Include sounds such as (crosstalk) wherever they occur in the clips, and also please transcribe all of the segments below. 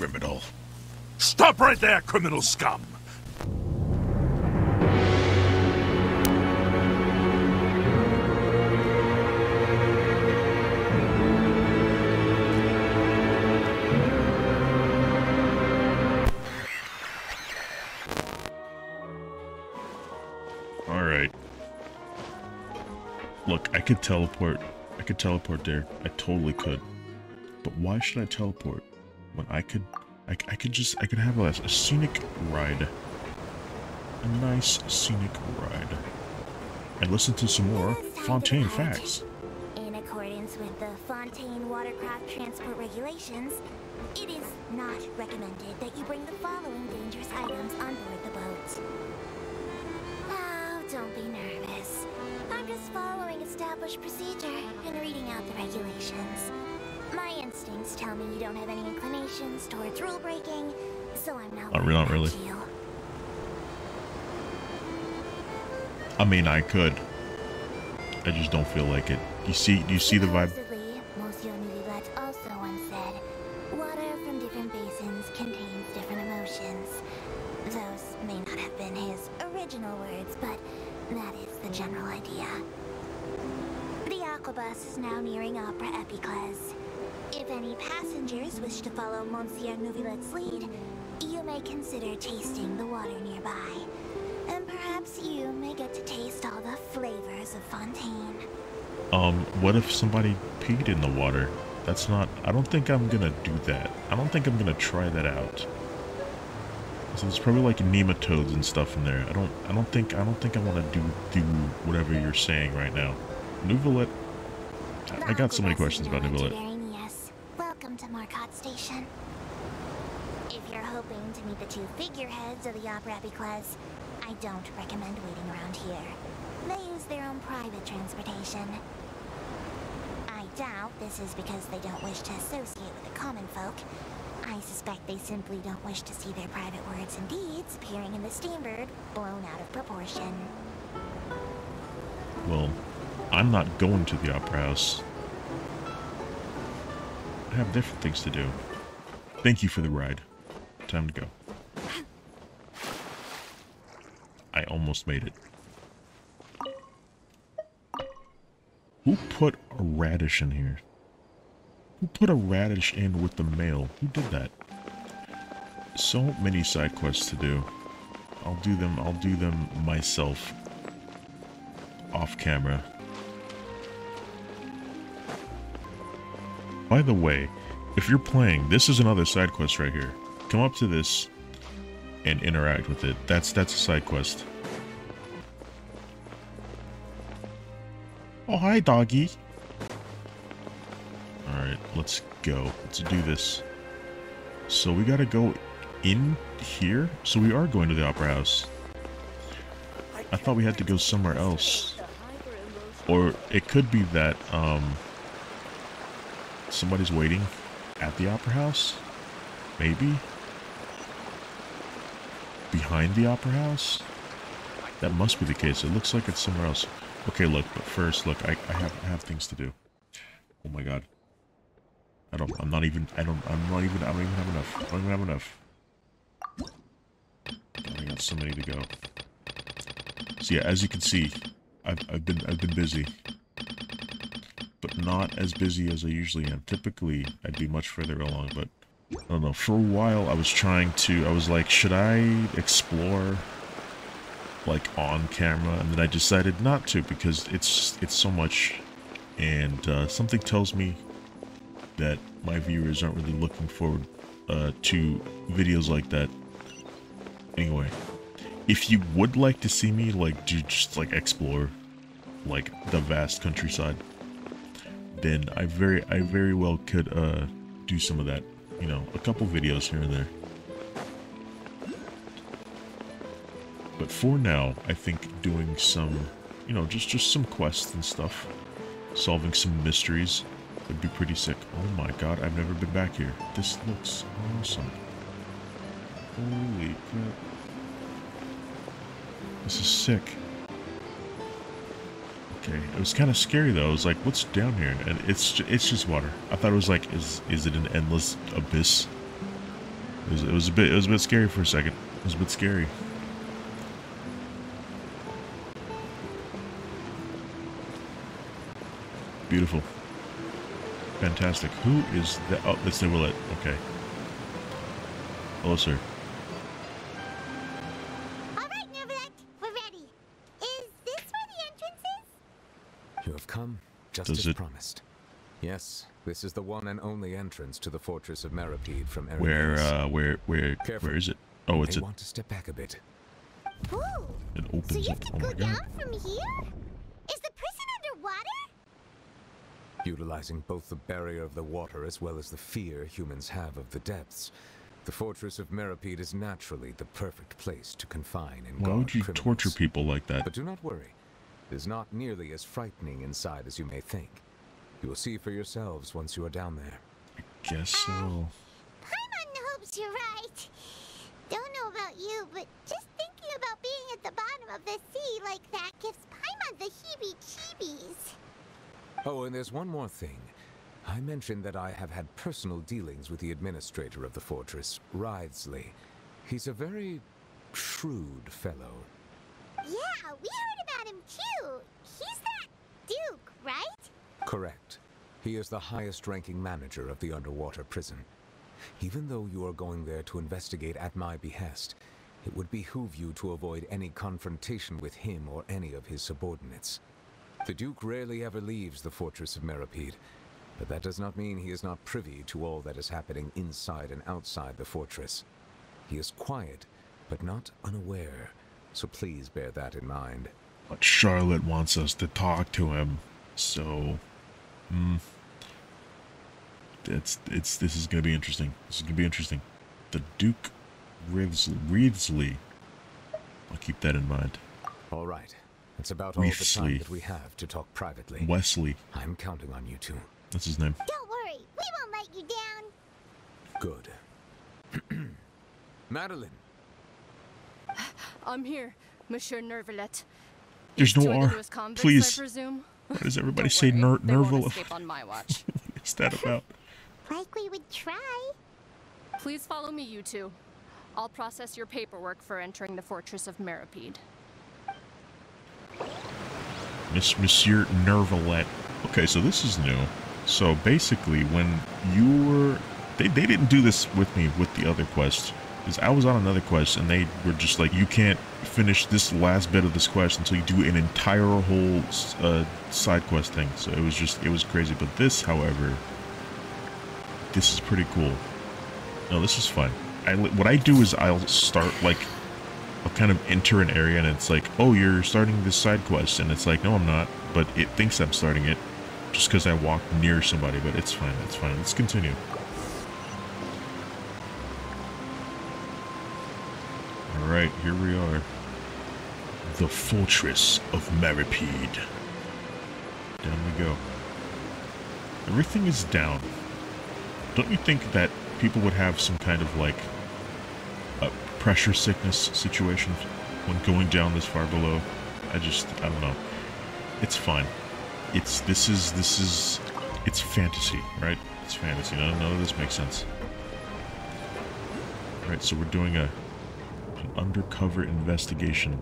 criminal. Stop right there, criminal scum! Alright. Look, I could teleport. I could teleport there. I totally could. But why should I teleport when I could... I, I could just... I could have a, a scenic ride. A nice scenic ride. And listen to some more Fontaine facts. In accordance with the Fontaine Watercraft Transport Regulations, it is not recommended that you bring the following dangerous items on board the boat. Oh, don't be nervous. I'm just following established procedure and reading out the regulations. Instincts tell me you don't have any inclinations towards rule breaking, so I'm not. Not, not really. You. I mean, I could. I just don't feel like it. You see, do you see the vibe? Wish to follow Monsieur Neuvillette's lead, you may consider tasting the water nearby. And perhaps you may get to taste all the flavors of Fontaine. Um, what if somebody peed in the water? That's not, I don't think I'm gonna do that. I don't think I'm gonna try that out. So there's probably like nematodes and stuff in there. I don't, I don't think, I don't think I want to do, do whatever you're saying right now. Nouvelet, I, got so many questions about Nouvelet. Yes. Welcome to Marcotte Station. If you're hoping to meet the two figureheads of the Opera Epiclese, I don't recommend waiting around here. They use their own private transportation. I doubt this is because they don't wish to associate with the common folk. I suspect they simply don't wish to see their private words and deeds appearing in the Steambird blown out of proportion. Well, I'm not going to the Opera House. I have different things to do. Thank you for the ride. Time to go. I almost made it. Who put a radish in here? Who put a radish in with the mail? Who did that? So many side quests to do. I'll do them, I'll do them myself. Off camera. By the way, if you're playing, this is another side quest right here. Come up to this and interact with it. That's that's a side quest. Oh, hi, doggy. Alright, let's go. Let's do this. So we gotta go in here? So we are going to the Opera House. I thought we had to go somewhere else. Or it could be that, um... Somebody's waiting at the Opera House? Maybe? Behind the Opera House? That must be the case. It looks like it's somewhere else. Okay, look, but first, look, I, I have I have things to do. Oh my god. I don't I'm not even I don't I'm not even I don't even have enough. I don't even have enough. I got so many to go. So yeah, as you can see, I've I've been I've been busy. But not as busy as I usually am. Typically I'd be much further along, but I don't know. For a while I was trying to I was like, should I explore like on camera and then I decided not to because it's it's so much and uh, something tells me that my viewers aren't really looking forward uh, to videos like that anyway if you would like to see me like do just like explore like the vast countryside then I very I very well could uh do some of that you know a couple videos here and there But for now, I think doing some, you know, just, just some quests and stuff, solving some mysteries would be pretty sick. Oh my god, I've never been back here. This looks awesome. Holy crap. This is sick. Okay, it was kind of scary though. I was like, what's down here? And it's it's just water. I thought it was like, is is it an endless abyss? It was, it was a bit. It was a bit scary for a second. It was a bit scary. Beautiful. Fantastic. Who is that? Oh, that's Neverlet. Okay. Hello, sir. Just Does as it- promised. Yes, this is the one and only entrance to the fortress of Meropide from Where? Erebus. Uh, where? Where? Careful. Where is it? Oh, it's May a, want to step back a bit. Ooh, it so you up. have Oh to my go god. down from here? Is the prison underwater? Utilizing both the barrier of the water as well as the fear humans have of the depths, the fortress of Meropide is naturally the perfect place to confine and Why guard would you criminals. torture people like that? But do not worry. It is not nearly as frightening inside as you may think. You will see for yourselves once you are down there. I guess so. Paimon hopes you're right. Don't know about you, but just thinking about being at the bottom of the sea like that gives Paimon the heebie-jeebies. Oh, and there's one more thing. I mentioned that I have had personal dealings with the administrator of the fortress, Wriothesley. He's a very shrewd fellow. Yeah, we heard about him too. He's that Duke, right? Correct. He is the highest ranking manager of the underwater prison. Even though you are going there to investigate at my behest, it would behoove you to avoid any confrontation with him or any of his subordinates. The Duke rarely ever leaves the fortress of Meropide, but that does not mean he is not privy to all that is happening inside and outside the fortress. He is quiet, but not unaware, so please bear that in mind. But Charlotte wants us to talk to him, so, hmm, it's it's this is gonna be interesting. This is gonna be interesting. The Duke Reevesley. Reevesley. I'll keep that in mind. All right. That's about all the time that we have to talk privately. Wesley. I'm counting on you two. That's his name. Don't worry, we won't let you down. Good. (clears throat) Madeline, I'm here, Monsieur Nervalet. There's no Two R. convicts, Please. I presume. Why does everybody Don't say worry, ner- they Nerval? escape on my (laughs) watch. What is that about? (laughs) Like we would try. Please follow me, you two. I'll process your paperwork for entering the fortress of Meropide. Miss Monsieur Nervalet. Okay, so this is new. So basically, when you were, they they didn't do this with me with the other quest, because I was on another quest and they were just like, you can't finish this last bit of this quest until you do an entire whole uh, side quest thing. So it was just it was crazy. But this, however, this is pretty cool. No, this is fun. I what I do is I'll start like I'll kind of enter an area and it's like, oh, you're starting this side quest, and it's like, no, I'm not, but it thinks I'm starting it just because I walked near somebody. But it's fine. It's fine. Let's continue. Right, here we are. The Fortress of Meropide. Down we go. Everything is down. Don't you think that people would have some kind of like a pressure sickness situation when going down this far below? I just I don't know. It's fine. It's this is this is it's fantasy, right? It's fantasy. None, none of this makes sense. Right, so we're doing a an undercover investigation.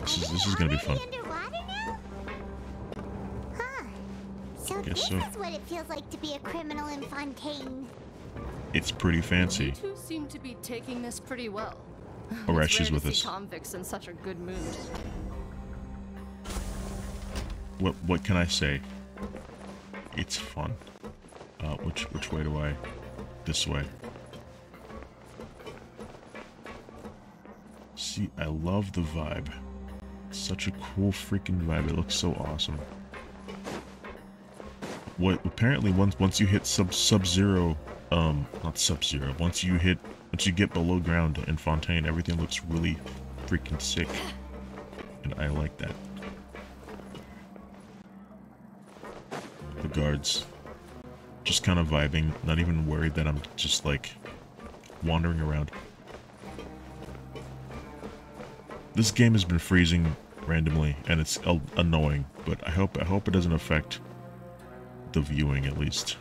This is this is gonna be fun. Already underwater now? Huh. So Guess this so. is what it feels like to be a criminal in Fontaine. It's pretty You fancy. two seem to be taking this pretty well. Arash It's is with us. convicts in such a good mood. What what can I say? It's fun. Uh, which which way do I? This way. See, I love the vibe. Such a cool freaking vibe. It looks so awesome. What apparently once once you hit sub sub zero, um, not sub zero. Once you hit once you get below ground in Fontaine, everything looks really freaking sick, and I like that. the guards. Just kind of vibing, not even worried that I'm just like wandering around. This game has been freezing randomly and it's annoying, but I hope I hope it doesn't affect the viewing at least.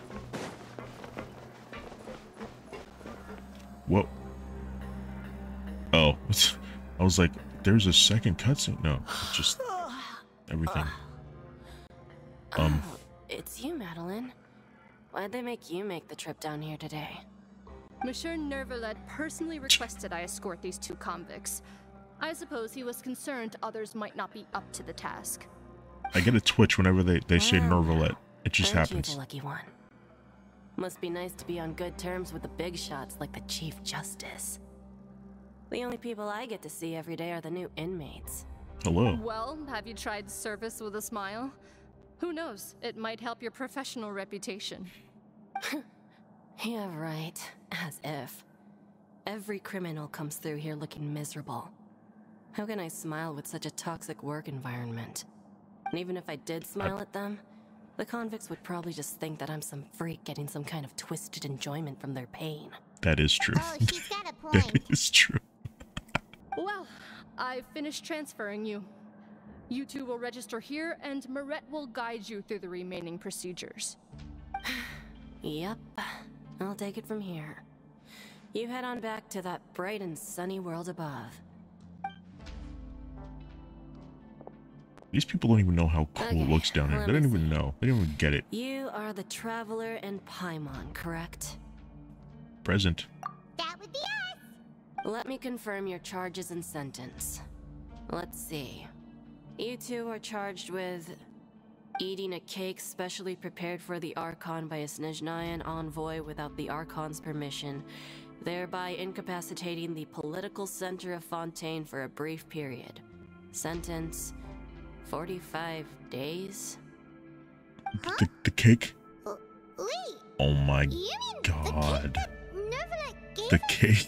Whoa. Oh, (laughs) I was like, there's a second cutscene. No, it's just everything. Um, Oh, it's you, Madeline. Why'd they make you make the trip down here today? Monsieur Nervalet personally requested I escort these two convicts. I suppose he was concerned others might not be up to the task. I get a twitch whenever they, they say Wow. Nervalet. Ah, it just Aren't you happens. the lucky one? Must be nice to be on good terms with the big shots like the Chief Justice. The only people I get to see every day are the new inmates. Hello. Well, have you tried service with a smile? Who knows? It might help your professional reputation. (laughs) Yeah, right. As if. Every criminal comes through here looking miserable. How can I smile with such a toxic work environment? And even if I did smile at them, the convicts would probably just think that I'm some freak getting some kind of twisted enjoyment from their pain. That is true. Oh, she's (laughs) got a point. is true. Well, I've finished transferring you. You two will register here, and Moret will guide you through the remaining procedures. (sighs) Yep, I'll take it from here. You head on back to that bright and sunny world above. These people don't even know how cool it Okay, looks down here. They me don't even see. know. They don't even get it. You are the Traveler and Paimon, correct? Present. That would be us. Let me confirm your charges and sentence. Let's see. You two are charged with eating a cake specially prepared for the Archon by a Snezhnayan envoy without the Archon's permission, thereby incapacitating the political center of Fontaine for a brief period. Sentence 45 days? The, the cake. Uh, wait, Oh my you mean God. the cake that gave The cake.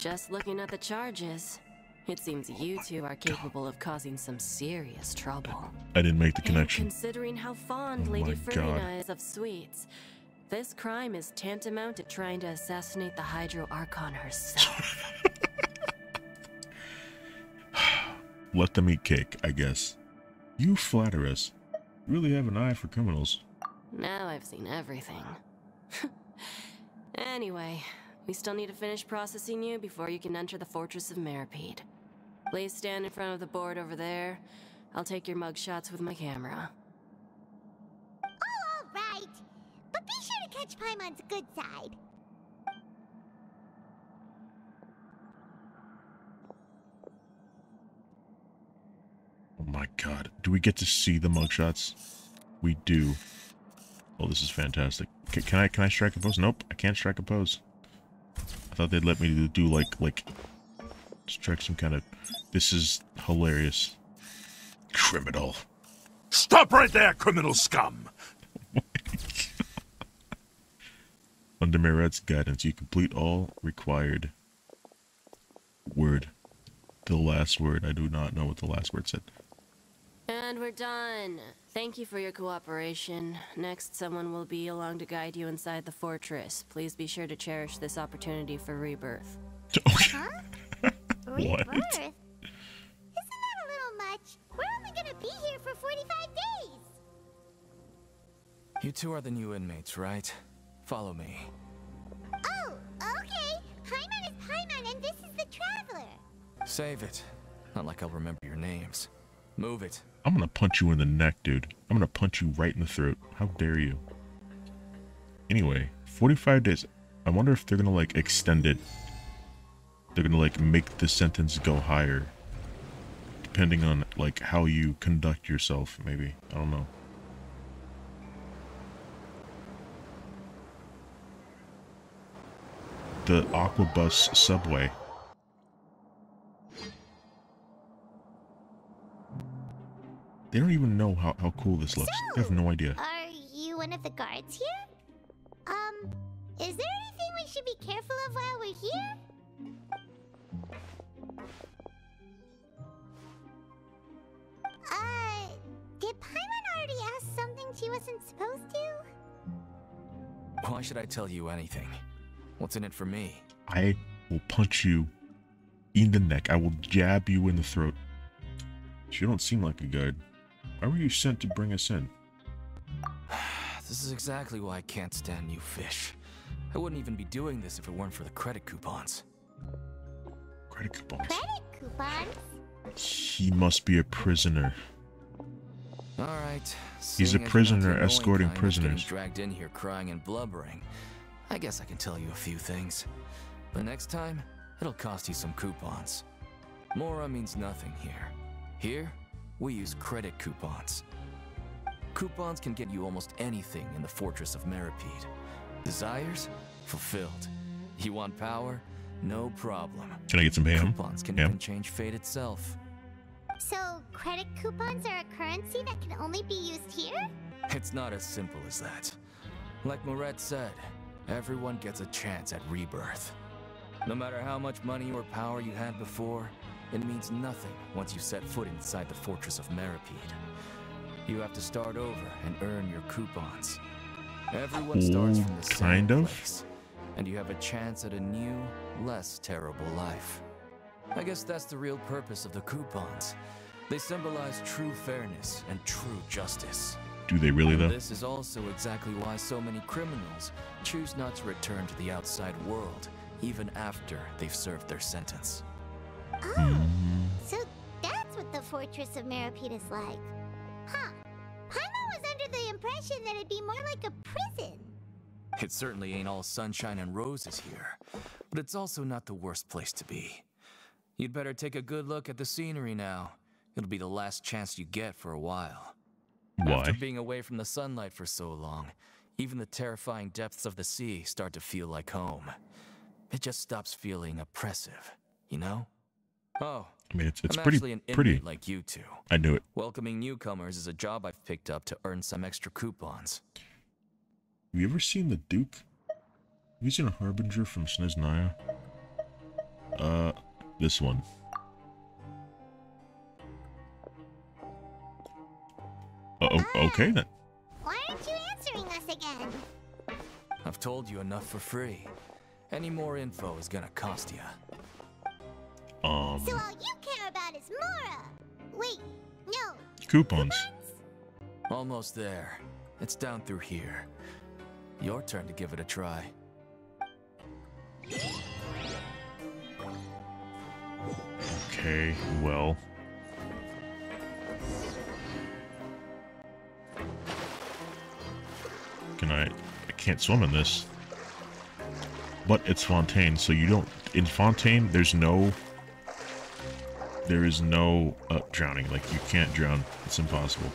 Just looking at the charges, it seems you two are capable of causing some serious trouble. I didn't make the And connection. considering how fond Oh Lady my is of sweets, this crime is tantamount to trying to assassinate the Hydro Archon herself. (laughs) Let them eat cake, I guess. You flatter us. You really have an eye for criminals. now I've seen everything. (laughs) anyway, we still need to finish processing you before you can enter the Fortress of Meropide. Please stand in front of the board over there. I'll take your mug shots with my camera. Oh, all right. But be sure to catch Paimon's good side. Oh my god. Do we get to see the mugshots? We do. Oh, this is fantastic. Ca- Can I can I strike a pose? Nope, I can't strike a pose. I thought they'd let me do- like like strike some kind of. This is hilarious. Criminal. Stop right there, criminal scum! (laughs) Under Moret's guidance, you complete all required. Word. The last word. I do not know what the last word said. And we're done. Thank you for your cooperation. Next, someone will be along to guide you inside the fortress. Please be sure to cherish this opportunity for rebirth. (laughs) Okay. Huh? (laughs) What? Rebirth? Isn't that a little much? We're only gonna be here for 45 days. You two are the new inmates, right? Follow me. Oh, okay. Paimon is Paimon, and this is the Traveler. Save it. Not like I'll remember your names. Move it. I'm gonna punch you in the neck, dude. I'm gonna punch you right in the throat. How dare you? Anyway, 45 days. I wonder if they're gonna like extend it. They're gonna like make the sentence go higher. Depending on like how you conduct yourself, maybe. I don't know. The Aquabus subway. They don't even know how, how cool this looks. They have no idea. Are you one of the guards here? Um, is there anything we should be careful of while we're here? Uh, did Paimon already ask something she wasn't supposed to? Why should I tell you anything? What's in it for me? I will punch you in the neck. I will jab you in the throat. You don't seem like a guard. Why were you sent to bring us in? (sighs) This is exactly why I can't stand you fish. I wouldn't even be doing this if it weren't for the credit coupons. Credit coupons. Credit coupons? He must be a prisoner. Alright. He's a seeing as you're not prisoner escorting kind that's getting prisoners. dragged in here crying and blubbering. I guess I can tell you a few things. But next time, it'll cost you some coupons. Mora means nothing here. Here, we use credit coupons. Coupons can get you almost anything in the Fortress of Meropide. Desires? Fulfilled. You want power? No problem. Can I get some ham? Coupons can Ham? even change fate itself. So, credit coupons are a currency that can only be used here? It's not as simple as that. Like Moret said, everyone gets a chance at rebirth. No matter how much money or power you had before, it means nothing once you set foot inside the Fortress of Meropide. You have to start over and earn your coupons. Everyone starts from the same kind of? place, and you have a chance at a new, less terrible life. I guess that's the real purpose of the coupons. They symbolize true fairness and true justice. Do they really though? This is also exactly why so many criminals choose not to return to the outside world, even after they've served their sentence. Oh, so that's what the Fortress of Meropide is like. Huh. Paimon was under the impression that it'd be more like a prison. It certainly ain't all sunshine and roses here, but it's also not the worst place to be. You'd better take a good look at the scenery now. It'll be the last chance you get for a while. Why? After being away from the sunlight for so long, even the terrifying depths of the sea start to feel like home. It just stops feeling oppressive, you know? Oh, I mean, it's it's I'm pretty an pretty. like you two. I knew it. Welcoming newcomers is a job I've picked up to earn some extra coupons. Have you ever seen the Duke? Have you seen a Harbinger from Snezhnaya? Uh, this one. Uh, o- okay then. Why aren't you answering us again? I've told you enough for free. Any more info is gonna cost you. Um, So all you care about is Mora. Wait, no. coupons. Almost there. It's down through here. Your turn to give it a try. Okay, well. Can I? I can't swim in this. But it's Fontaine, so you don't. In Fontaine, there's no. There is no uh, drowning. Like you can't drown. It's impossible.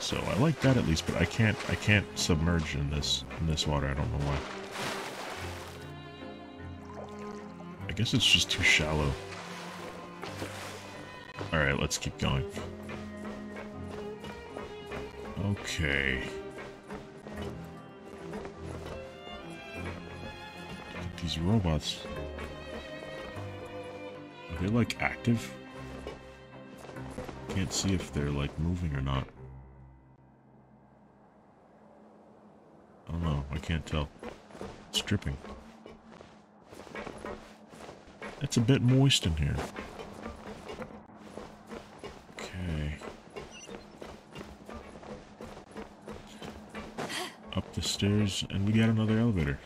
So I like that at least, but I can't. I can't submerge in this in this water. I don't know why. I guess it's just too shallow. Alright, let's keep going. Okay. These robots. Are they like active? Can't see if they're like moving or not. I don't know, I can't tell. It's dripping. It's a bit moist in here. Okay. Up the stairs, and we got another elevator.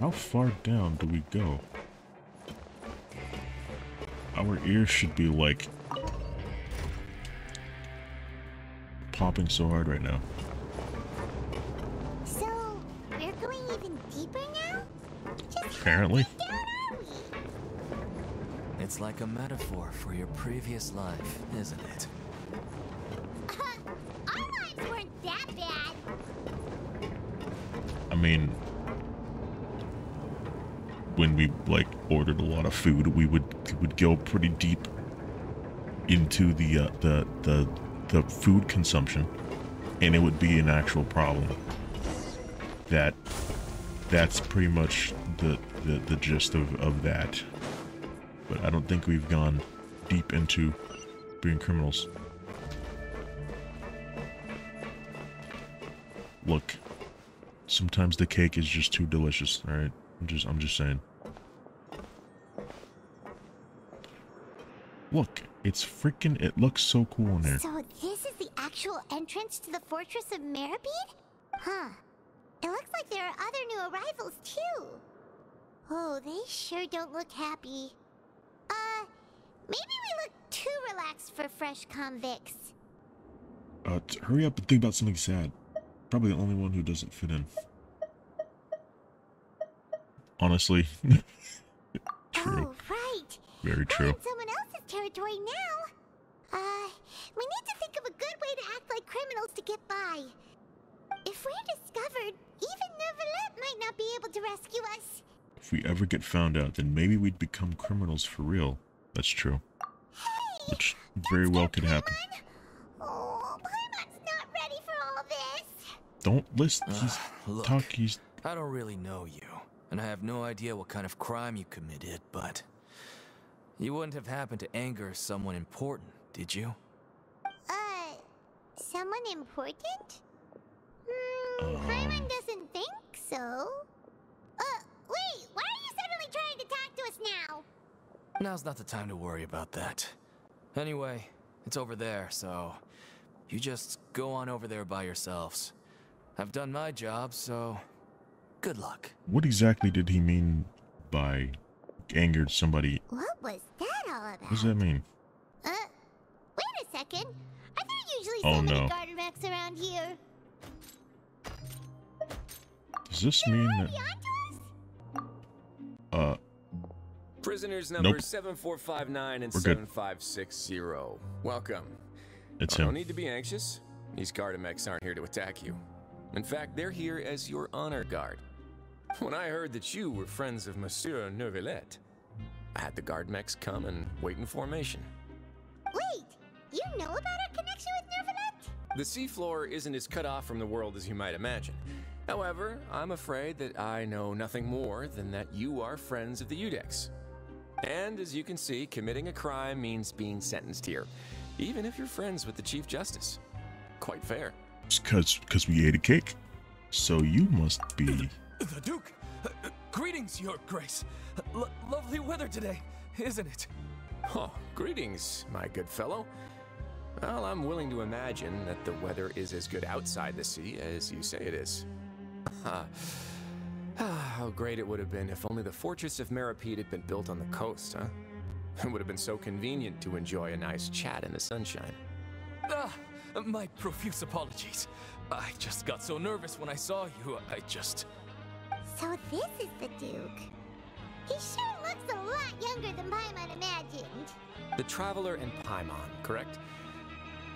How far down do we go? Our ears should be like popping so hard right now. So, we're going even deeper now? Just Apparently. how deep down are we? It's like a metaphor for your previous life, isn't it? (laughs) Our lives weren't that bad. When we like ordered a lot of food, we would would go pretty deep into the uh, the the the food consumption, and it would be an actual problem. That that's pretty much the the, the gist of, of that. But I don't think we've gone deep into being criminals. Look, sometimes the cake is just too delicious. All right, I'm just I'm just saying. Look, it's freaking. It looks so cool in there. So this is the actual entrance to the Fortress of Meropide? Huh. It looks like there are other new arrivals too. Oh, they sure don't look happy. Uh, maybe we look too relaxed for fresh convicts. Uh, hurry up and think about something sad. Probably the only one who doesn't fit in. Honestly. (laughs) true. Oh, right. Very We're true. in someone else's territory now. Uh, we need to think of a good way to act like criminals to get by. If we're discovered, even Neuvillette might not be able to rescue us. If we ever get found out, then maybe we'd become criminals for real. That's true. Hey! Which very well could happen. Oh, Paimon's not ready for all this. Don't listen. He's Ugh, look. talk. He's I don't really know you, and I have no idea what kind of crime you committed, but you wouldn't have happened to anger someone important, did you? Uh, someone important? Hmm, Um. Paimon doesn't think so. Uh, wait, why are you suddenly trying to talk to us now? Now's not the time to worry about that. Anyway, it's over there, so you just go on over there by yourselves. I've done my job, so good luck. what exactly did he mean by angered somebody? What was that all about? What does that mean? Uh, wait a second. Are there usually Oh, so many no. Gardemek around here? Does this mean Are that? they onto us? Uh, Prisoners number Nope. 7459 and We're good. 7560. Welcome. it's him. No him. need to be anxious. These Gardemek aren't here to attack you. In fact, they're here as your honor guard. (laughs) When I heard that you were friends of Monsieur Neuvillette, I had the Gardemek come and wait in formation. Wait, you know about our connection with Neuvillette? The seafloor isn't as cut off from the world as you might imagine. However, I'm afraid that I know nothing more than that you are friends of the Iudex. And as you can see, committing a crime means being sentenced here, even if you're friends with the Chief Justice. Quite fair. Because because we ate a cake. So you must be. The Duke! Uh, greetings, Your Grace! L- lovely weather today, isn't it? Oh, greetings, my good fellow. Well, I'm willing to imagine that the weather is as good outside the sea as you say it is. Ah, ah, how great it would have been if only the fortress of Meropide had been built on the coast, huh? It would have been so convenient to enjoy a nice chat in the sunshine. Ah, my profuse apologies. I just got so nervous when I saw you, I just. So this is the Duke. He sure looks a lot younger than Paimon imagined. The Traveler and Paimon, correct?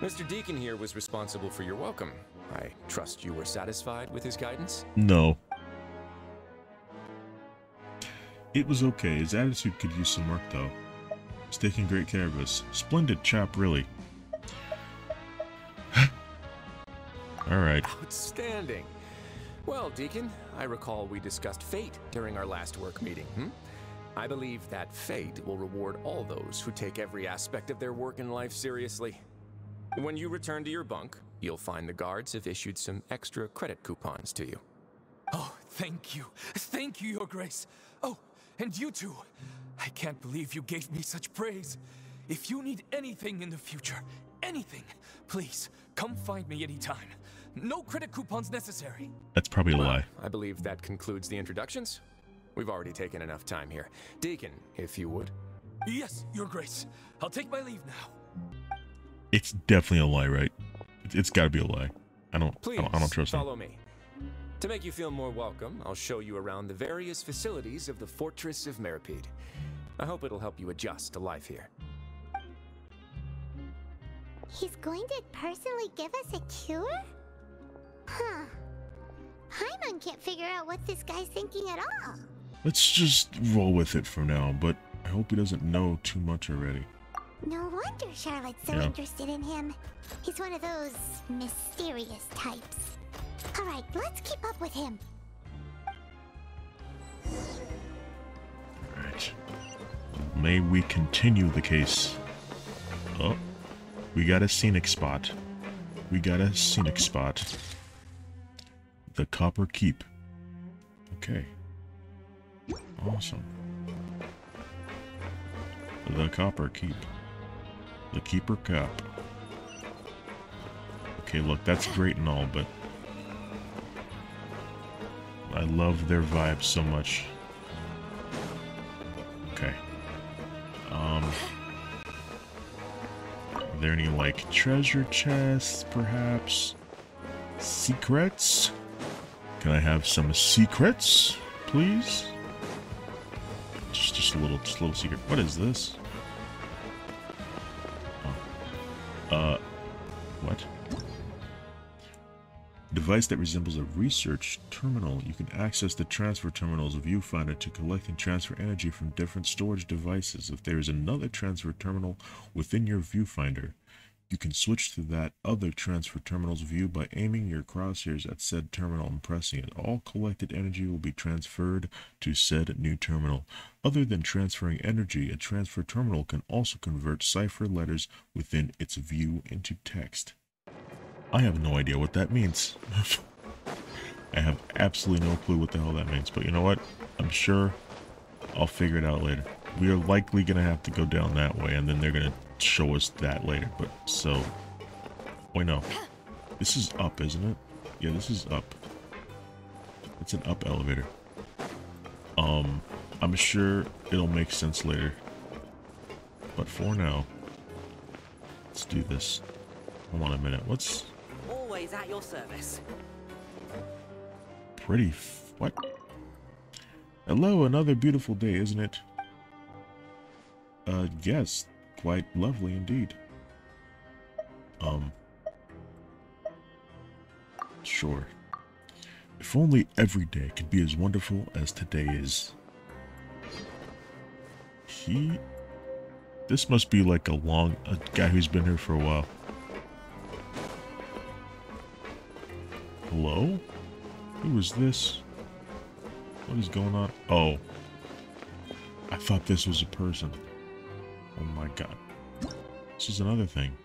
Mr. Deacon here was responsible for your welcome. I trust you were satisfied with his guidance? No. It was okay. His attitude could use some work, though. He's taking great care of us. Splendid chap, really. (sighs) Alright. Outstanding. Well, Deacon, I recall we discussed fate during our last work meeting, hmm? I believe that fate will reward all those who take every aspect of their work in life seriously. When you return to your bunk, you'll find the guards have issued some extra credit coupons to you. Oh, thank you. Thank you, Your Grace. Oh, and you too. I can't believe you gave me such praise. If you need anything in the future, anything, please come find me anytime. No credit coupons necessary. That's probably a lie. I believe that concludes the introductions. We've already taken enough time here. Deacon, if you would. Yes, Your Grace. I'll take my leave now. It's definitely a lie, right? It- It's gotta be a lie. I don't, I Please don't, I don't trust him. follow me. To make you feel more welcome, I'll show you around the various facilities of the Fortress of Meropide. I hope it'll help you adjust to life here. He's going to personally give us a cure? Huh. Paimon can't figure out what this guy's thinking at all. Let's just roll with it for now, but I hope he doesn't know too much already. No wonder Charlotte's so Yeah. interested in him. He's one of those mysterious types. Alright, let's keep up with him. Alright. May we continue the case. Oh, we got a scenic spot. We got a scenic spot. The Copper Keep. Okay. Awesome. The Copper Keep. The Keeper Cup. Okay, look, that's great and all, but I love their vibe so much. Okay. Um. Are there any, like, treasure chests, perhaps? Secrets? Can I have some secrets, please? Just, just a little, just a little secret. What is this? Oh. Uh, what? Device that resembles a research terminal. You can access the transfer terminal's of viewfinder to collect and transfer energy from different storage devices. If there is another transfer terminal within your viewfinder, you can switch to that other transfer terminal's view by aiming your crosshairs at said terminal and pressing it. All collected energy will be transferred to said new terminal. Other than transferring energy, a transfer terminal can also convert cipher letters within its view into text. I have no idea what that means. (laughs) I have absolutely no clue what the hell that means, but you know what? I'm sure I'll figure it out later. We are likely going to have to go down that way, and then they're going to show us that later, but so... Wait, no. This is up, isn't it? Yeah, this is up. It's an up elevator. Um, I'm sure it'll make sense later. But for now, let's do this. Hold on a minute. What's Always at your service. pretty? F what? Hello, another beautiful day, isn't it? Uh, yes, quite lovely indeed. Um, sure. If only every day could be as wonderful as today is. He... This must be like a long... a guy who's been here for a while. Hello? Who is this? What is going on? Oh. I thought this was a person. Oh my god. This is another thing.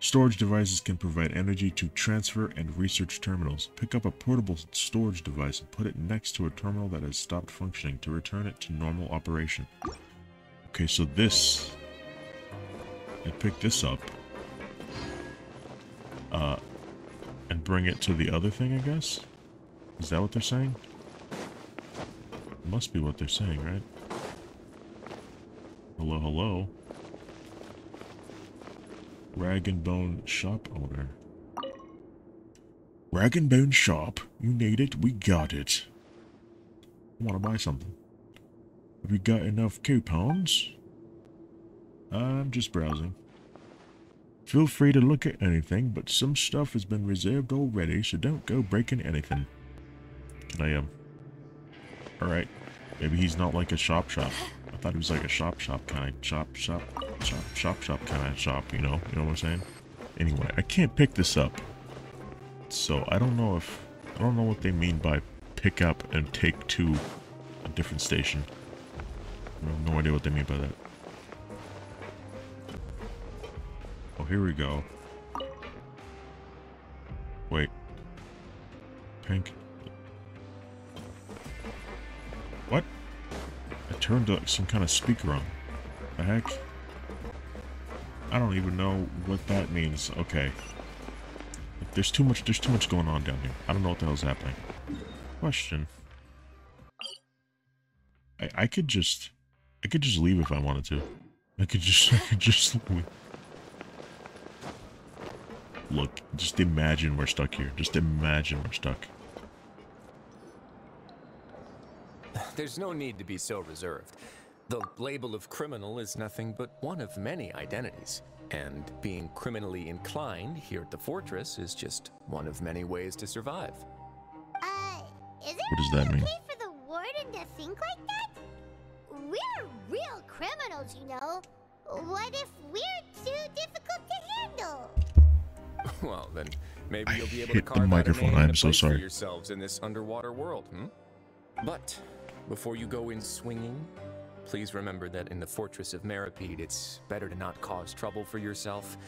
Storage devices can provide energy to transfer and research terminals. Pick up a portable storage device and put it next to a terminal that has stopped functioning to return it to normal operation. Okay, so this... I pick this up. Uh, and bring it to the other thing, I guess? Is that what they're saying? Must be what they're saying, right? Hello, hello. Rag and Bone shop owner. Rag and Bone shop? You need it? We got it. I want to buy something. Have you got enough coupons? I'm just browsing. Feel free to look at anything, but some stuff has been reserved already, so don't go breaking anything. Can I, um... Alright. Maybe he's not like a shop shop. I thought it was like a shop shop kind of shop shop shop shop shop kind of shop, you know? You know what I'm saying? Anyway, I can't pick this up. So I don't know if... I don't know what they mean by pick up and take to a different station. I have no idea what they mean by that. Oh, here we go. Wait. Pink. Turned uh, some kind of speaker on. The heck? I don't even know what that means. Okay. There's too much there's too much going on down here. I don't know what the hell's happening. Question. I I could just I could just leave if I wanted to. I could just (laughs) I could just leave. Look, just imagine we're stuck here. Just imagine we're stuck. There's no need to be so reserved. The label of criminal is nothing but one of many identities. And being criminally inclined here at the fortress is just one of many ways to survive. Uh, is it What does that really mean? okay for the warden to think like that? We're real criminals, you know. What if we're too difficult to handle? (laughs) well, then maybe I you'll be able to hit the carve out a microphone. name I'm so place for sorry. yourselves in this underwater world, hmm? But before you go in swinging, please remember that in the fortress of Meropide, it's better to not cause trouble for yourself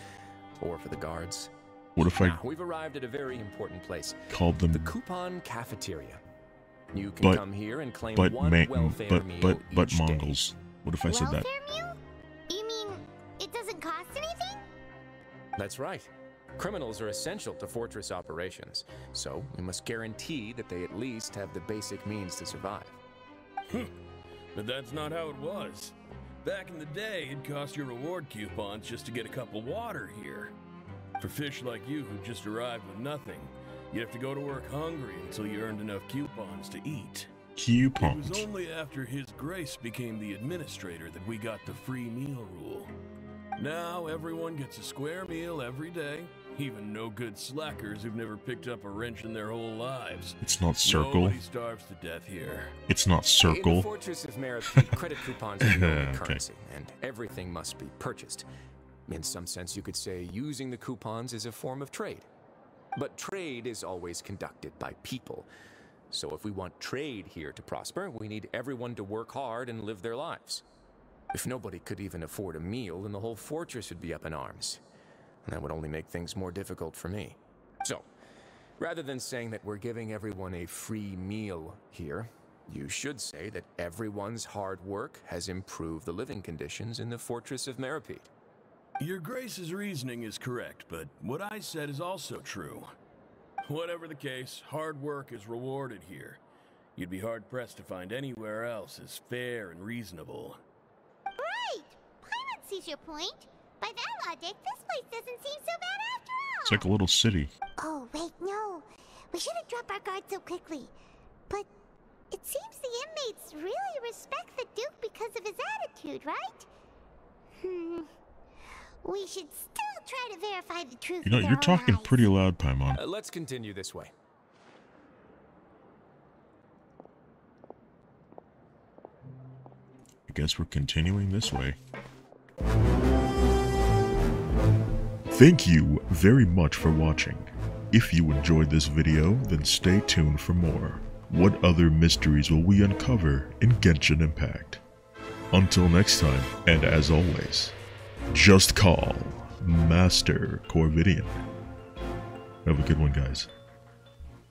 or for the guards. What if I Now, we've arrived at a very important place, called them the Coupon Cafeteria. You can But- come here and claim but one ma- welfare but meal but but each day. Mongols? What if I said that? Welfare meal? You mean it doesn't cost anything? That's right. Criminals are essential to Fortress operations, so we must guarantee that they at least have the basic means to survive. Hmm. But that's not how it was. Back in the day, it cost you reward coupons just to get a cup of water here. For fish like you who just arrived with nothing, you'd have to go to work hungry until you earned enough coupons to eat. Coupons? It was only after His Grace became the administrator that we got the free meal rule. Now everyone gets a square meal every day, even no good slackers who've never picked up a wrench in their whole lives. It's not circle. Nobody starves to death here. It's not In the circle. Fortress of Meropide, credit (laughs) coupons are the only Okay. currency, and everything must be purchased. In some sense, you could say using the coupons is a form of trade. But trade is always conducted by people. So if we want trade here to prosper, we need everyone to work hard and live their lives. If nobody could even afford a meal, then the whole fortress would be up in arms. And that would only make things more difficult for me. So, rather than saying that we're giving everyone a free meal here, you should say that everyone's hard work has improved the living conditions in the Fortress of Meropide. Your Grace's reasoning is correct, but what I said is also true. Whatever the case, hard work is rewarded here. You'd be hard pressed to find anywhere else as fair and reasonable. Right! Paimon sees your point. By that logic, this place doesn't seem so bad after all. It's like a little city. Oh, wait, no. We shouldn't drop our guard so quickly. But it seems the inmates really respect the Duke because of his attitude, right? Hmm. We should still try to verify the truth. You know, you're talking eyes. pretty loud, Paimon. Uh, let's continue this way. I guess we're continuing this way. Thank you very much for watching. If you enjoyed this video, then stay tuned for more. What other mysteries will we uncover in Genshin Impact? Until next time, and as always, just call Master Corvidien. Have a good one, guys.